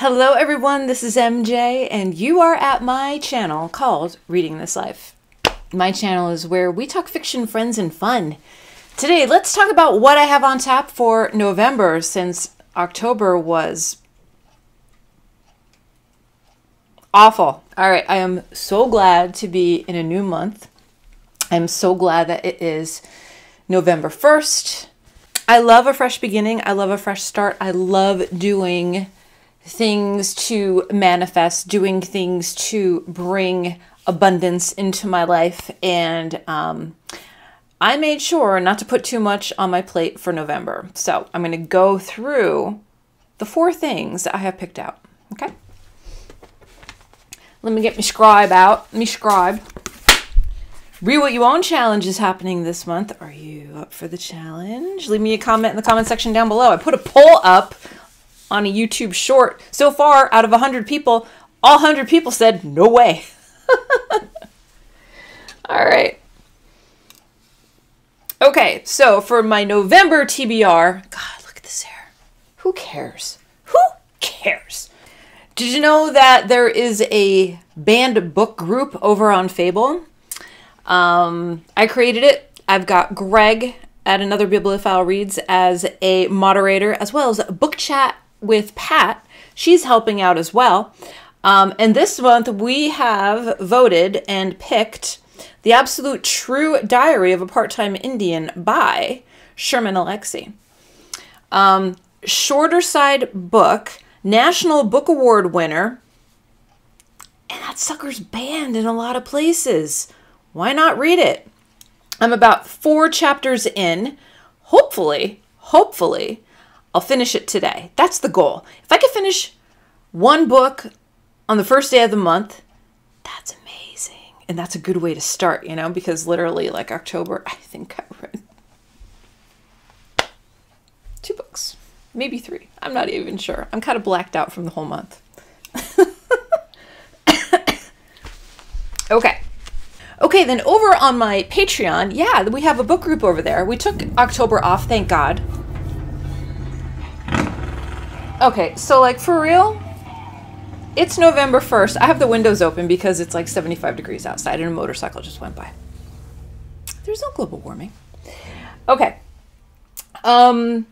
Hello, everyone. This is MJ, and you are at my channel called Reading This Life. My channel is where we talk fiction, friends, and fun. Today, let's talk about what I have on tap for November since October was awful. All right, I am so glad to be in a new month. I'm so glad that it is November 1st. I love a fresh beginning. I love a fresh start. I love doing things to manifest, doing things to bring abundance into my life. And um, I made sure not to put too much on my plate for November. So I'm going to go through the four things that I have picked out. Okay. Let me get me scribe out. Let me scribe. Read What You Own challenge is happening this month. Are you up for the challenge? Leave me a comment in the comment section down below. I put a poll up on a YouTube short. So far, out of 100 people, all 100 people said, no way. all right. Okay, so for my November TBR, God, look at this hair. Who cares? Who cares? Did you know that there is a banned book group over on Fable? Um, I created it. I've got Greg at Another Bibliophile Reads as a moderator, as well as Book Chat with Pat. She's helping out as well. Um, and this month we have voted and picked The Absolute True Diary of a Part Time Indian by Sherman Alexie. Um, shorter side book, National Book Award winner, and that sucker's banned in a lot of places. Why not read it? I'm about four chapters in. Hopefully, hopefully, I'll finish it today. That's the goal. If I could finish one book on the first day of the month, that's amazing. And that's a good way to start, you know, because literally, like October, I think I read two books, maybe three. I'm not even sure. I'm kind of blacked out from the whole month. okay. Okay, then over on my Patreon, yeah, we have a book group over there. We took October off, thank God. Okay, so like for real, it's November 1st. I have the windows open because it's like 75 degrees outside and a motorcycle just went by. There's no global warming. Okay. Um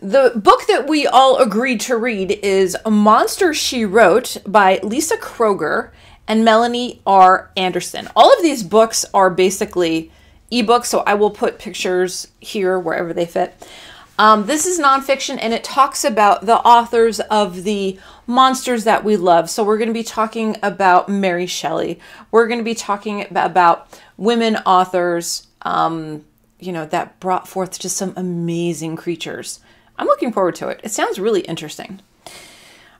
the book that we all agreed to read is A Monster She Wrote by Lisa Kroger and Melanie R. Anderson. All of these books are basically ebooks, so I will put pictures here wherever they fit. Um, this is nonfiction and it talks about the authors of the monsters that we love. So we're going to be talking about Mary Shelley. We're going to be talking about women authors, um, you know, that brought forth just some amazing creatures. I'm looking forward to it. It sounds really interesting.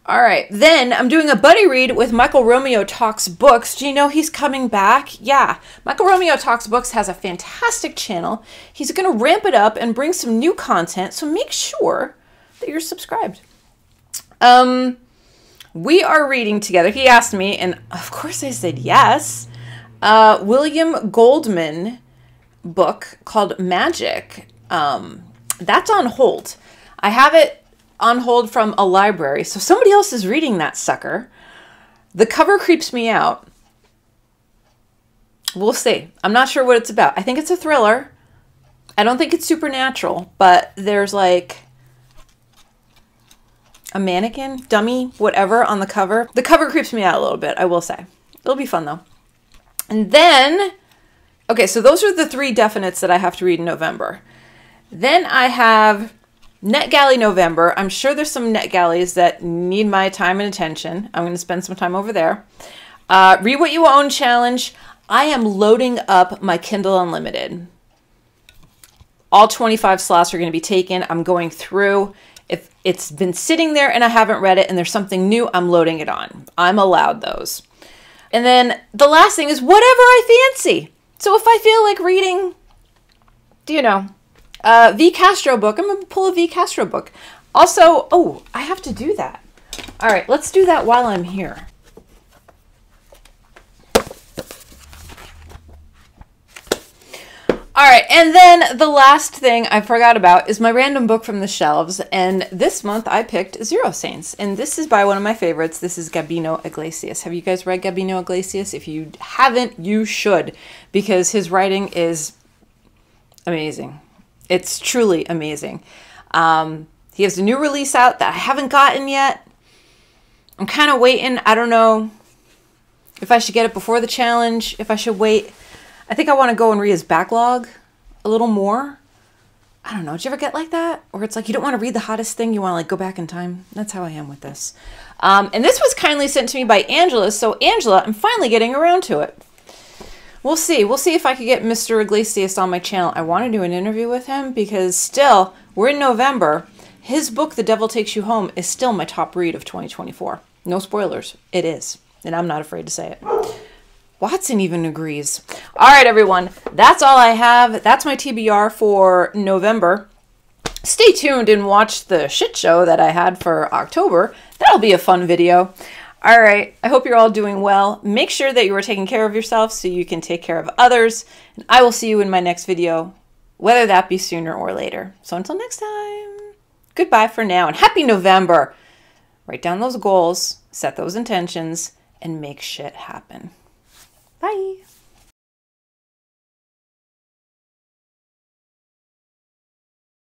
All right, then I'm doing a buddy read with Michael Romeo Talks Books. Do you know he's coming back? Yeah, Michael Romeo Talks Books has a fantastic channel. He's going to ramp it up and bring some new content, so make sure that you're subscribed. Um, we are reading together. He asked me, and of course I said yes. Uh, William Goldman book called Magic. Um, that's on hold. I have it on hold from a library. So somebody else is reading that sucker. The cover creeps me out. We'll see. I'm not sure what it's about. I think it's a thriller. I don't think it's supernatural, but there's like a mannequin, dummy, whatever on the cover. The cover creeps me out a little bit, I will say. It'll be fun though. And then, okay, so those are the three definites that I have to read in November. Then I have NetGalley November. I'm sure there's some NetGalleys that need my time and attention. I'm going to spend some time over there. Uh, Read What You Own Challenge. I am loading up my Kindle Unlimited. All 25 slots are going to be taken. I'm going through. If it's been sitting there and I haven't read it and there's something new, I'm loading it on. I'm allowed those. And then the last thing is whatever I fancy. So if I feel like reading, do you know, uh, v Castro book. I'm going to pull a V Castro book. Also, oh, I have to do that. All right, let's do that while I'm here. All right, and then the last thing I forgot about is my random book from the shelves. And this month I picked Zero Saints, and this is by one of my favorites. This is Gabino Iglesias. Have you guys read Gabino Iglesias? If you haven't, you should, because his writing is amazing. It's truly amazing. Um, he has a new release out that I haven't gotten yet. I'm kind of waiting. I don't know if I should get it before the challenge, if I should wait. I think I want to go and read his backlog a little more. I don't know. Did you ever get like that? Or it's like you don't want to read the hottest thing, you want to like go back in time. That's how I am with this. Um, and this was kindly sent to me by Angela. So Angela, I'm finally getting around to it. We'll see. We'll see if I could get Mr. Iglesias on my channel. I want to do an interview with him because still, we're in November. His book, The Devil Takes You Home, is still my top read of 2024. No spoilers. It is. And I'm not afraid to say it. Watson even agrees. All right, everyone. That's all I have. That's my TBR for November. Stay tuned and watch the shit show that I had for October. That'll be a fun video. All right. I hope you're all doing well. Make sure that you are taking care of yourself so you can take care of others. And I will see you in my next video, whether that be sooner or later. So until next time, goodbye for now and happy November. Write down those goals, set those intentions, and make shit happen. Bye.